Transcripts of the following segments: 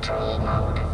patrol mode.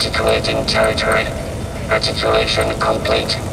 Articulating territory. Articulation complete.